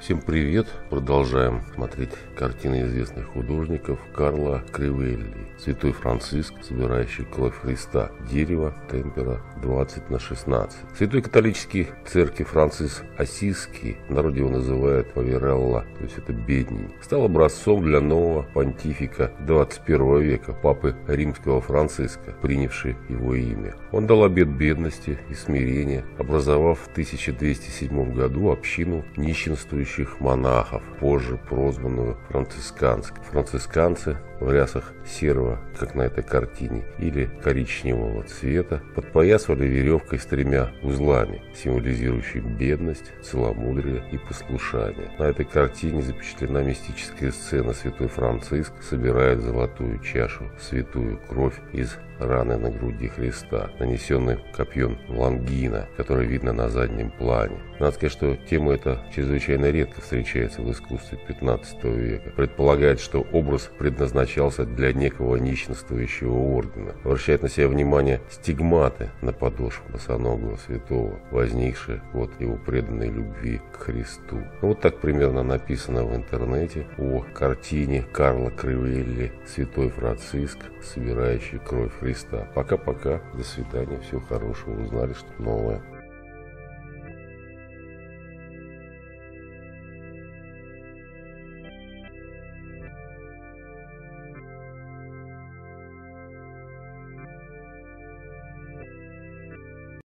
Всем привет! Продолжаем смотреть картины известных художников Карла Кривелли. Святой Франциск, собирающий кровь Христа. Дерево, темпера 20 на 16. Святой католический церкви Францис Осиский, в народе его называют Паверелла, то есть это бедней, стал образцом для нового понтифика 21 века, папы римского Франциска, принявший его имя. Он дал обет бедности и смирения, образовав в 1207 году общину нищенствующих верующих монахов, позже прозванную францисканской. Францисканцы в рясах серого, как на этой картине, или коричневого цвета, подпоясывали веревкой с тремя узлами, символизирующими бедность, целомудрие и послушание. На этой картине запечатлена мистическая сцена Святой Франциск собирает золотую чашу, святую кровь из раны на груди Христа, нанесенной копьем лангина, которое видно на заднем плане. Надо сказать, что тема эта чрезвычайно редко встречается в искусстве 15 века. Предполагает, что образ предназначался для некого нищенствующего ордена. Обращает на себя внимание стигматы на подошву босоногого святого, возникшие от его преданной любви к Христу. Вот так примерно написано в интернете о картине Карла Кривелли «Святой Франциск, собирающий кровь Христа». Пока-пока, до свидания, всего хорошего, узнали что новое.